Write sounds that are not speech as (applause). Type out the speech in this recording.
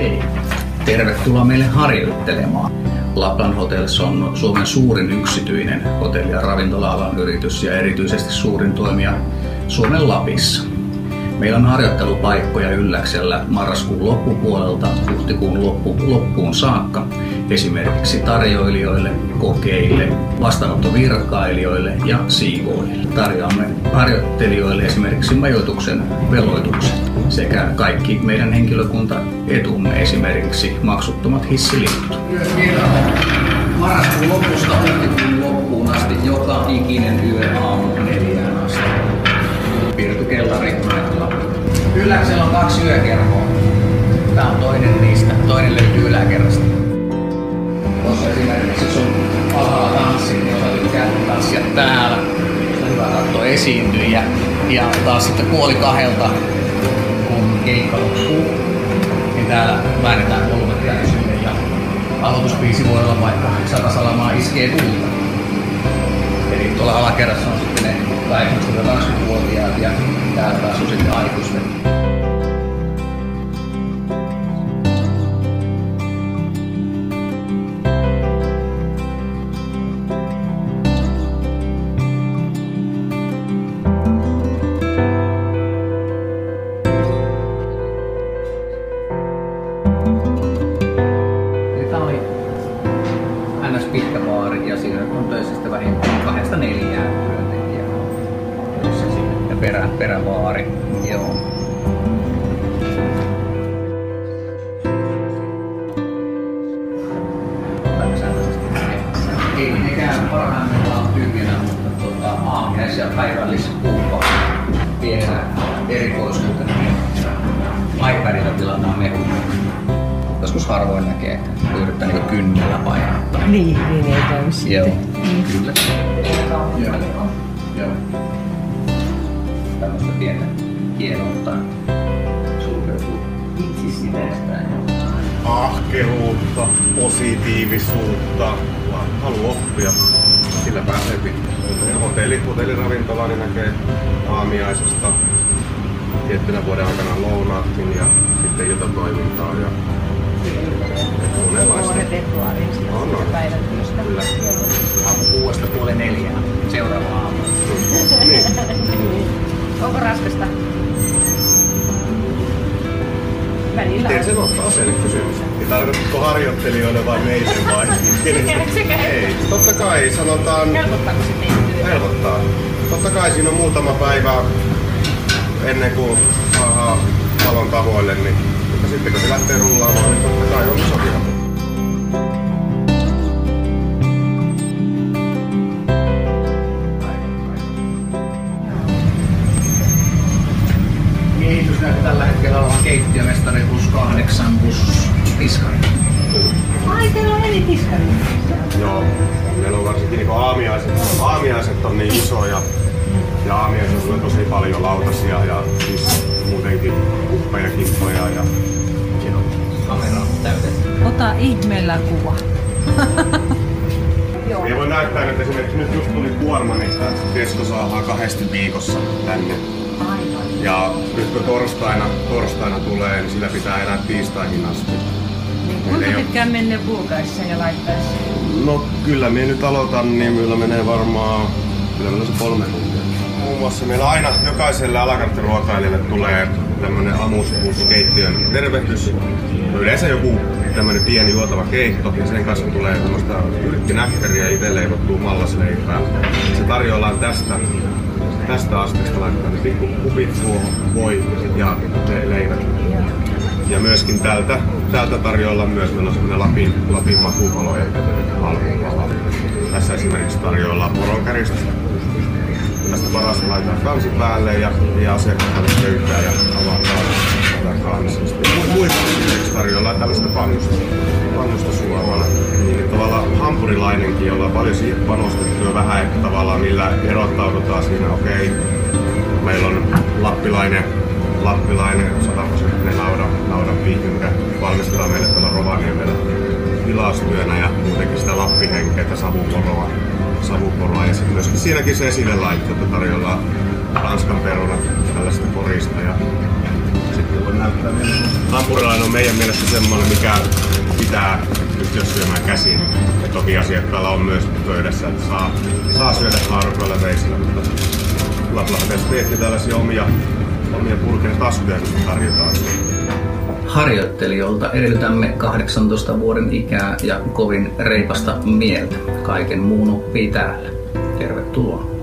Hei. Tervetuloa meille harjoittelemaan. Lapland Hotels on Suomen suurin yksityinen hotelli- ja ravintola-alan yritys ja erityisesti suurin toimija Suomen Lapissa. Meillä on harjoittelupaikkoja Ylläksellä marraskuun loppupuolelta huhtikuun loppu, loppuun saakka esimerkiksi tarjoilijoille, kokeille, vastaanottovirkailijoille ja siivoille. Tarjoamme harjoittelijoille esimerkiksi majoituksen veloituksen sekä kaikki meidän henkilökunta etumme esimerkiksi maksuttomat hissiliitot. Marraskuun lopusta huhtikuun loppuun asti joka ikinen yö aamu neljään asti. Pirtu Kellari Ylläksellä on kaksi yökerhoa. Tämä on toinen niistä. Toinen löytyy yläkerrasta. Tuossa esimerkiksi sun alhaalla tanssi, niin osa tykkää tanssia täällä. On hyvä katsoa esiintyjiä. Ja taas sitten puoli kahdelta, kun keikka loppuu, niin täällä väännetään kolme täysille ja aloituspiisi voi olla vaikka Satasalamaa iskee tulta. Eli tuolla alakerrassa on perä, peräbaari, joo. Ei nekään parhaimmillaan tyhjänä, mutta tota, aamiais- ja päivällispuukoa pienenä erikoisuutena. iPadilla tilataan mehua. Joskus harvoin näkee, että yrittää niinku kynnellä painaa. Niin, niin ei toimi sitten. Joo, Niin. kyllä. Joo. Sulkeutuu itse itsestään. ahkeruutta, positiivisuutta, halu oppia. Sillä pääsee pitkälle. Hotelli, hotelliravintola niin näkee aamiaisesta tiettynä vuoden aikana lounaatkin ja sitten iltatoimintaa ja monenlaista. On, on. päivän työstä. Kyllä. Aamu kuudesta puoli neljään seuraava aamu. Niin. (laughs) Onko raskasta? Välillä Miten se on asennekysymys? Niin tarkoitatko harjoittelijoille vai meille vai? Ei, totta kai sanotaan Helpottaako se työtä? helpottaa. Totta kai siinä on muutama päivä ennen kuin saadaan talon tavoille, niin, mutta sitten kun se lähtee rullaamaan, niin totta kai on iso keittiömestari plus kahdeksan plus piskari. Ai, teillä on eri tiskari. Joo, meillä on varsinkin niin aamiaiset, aamiaiset on niin isoja ja aamiaisissa on tosi paljon lautasia ja siis muutenkin kuppeja, kippoja ja Siinä on kamera täytetty. Ota ihmeellä kuva. (laughs) Näyttää nyt esimerkiksi nyt just tuli kuorma, niin kesto saadaan kahdesti viikossa tänne. Ja nyt kun torstaina, torstaina tulee, niin sillä pitää elää tiistaihin asti. Kuinka Ei oo- pitkään menee pulkaissa ja laittaessa? No kyllä me nyt aloitan, niin meillä menee varmaan, kyllä meillä on se kolme tuntia. Muun muassa meillä aina jokaiselle alakarttiruokailijalle tulee tämmönen amus plus keittiön tervehdys. Yleensä joku tämmönen pieni juotava keitto ja sen kanssa tulee tämmöistä yrttinäkkäriä itse leivottua mallasleipää. Se tarjoillaan tästä, tästä asteesta laittaa ne pikku kupit tuohon, voi ja le- leivät. Ja myöskin tältä, tältä tarjolla myös meillä on semmoinen Lapin, Lapin makupalojen alkupala. Tässä esimerkiksi tarjoillaan poronkäristä. Tästä parasta laitetaan kansi päälle ja, ja asiakkaalle pöytää ja avataan tätä Muita esimerkiksi tarjoillaan tällaista pannusta, pannusta suorana. Niin tavallaan hampurilainenkin, jolla on paljon siihen panostettu jo vähän, että tavallaan millä erottaudutaan siinä, okei, meillä on lappilainen lappilainen 100 prosenttinen naudan, naudan piikki, mikä valmistetaan meille tuolla Rovaniemellä tilaustyönä ja muutenkin sitä lappihenkeä, että savuporoa, savuporoa. Myöskin siinäkin se esille laitteita tarjolla ranskan perunat tällaista korista ja sitten voi näyttää vielä. Hampurilainen on meidän mielestä semmoinen, mikä pitää pystyä syömään käsin. Ja toki asiakkailla on myös pöydässä, että saa, saa syödä haarukoilla veisillä, mutta Laplahdeessa teetti tällaisia omia, omia purkeen taskuja, kun tarjotaan. Harjoittelijoilta edellytämme 18 vuoden ikää ja kovin reipasta mieltä. Kaiken muun oppii täällä. Tervetuloa.